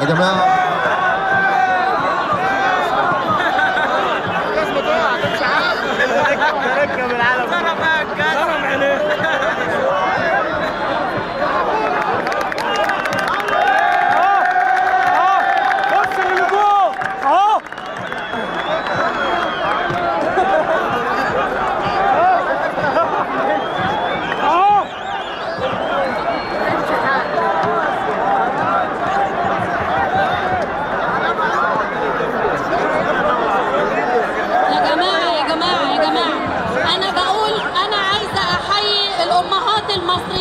يا جماعة. que.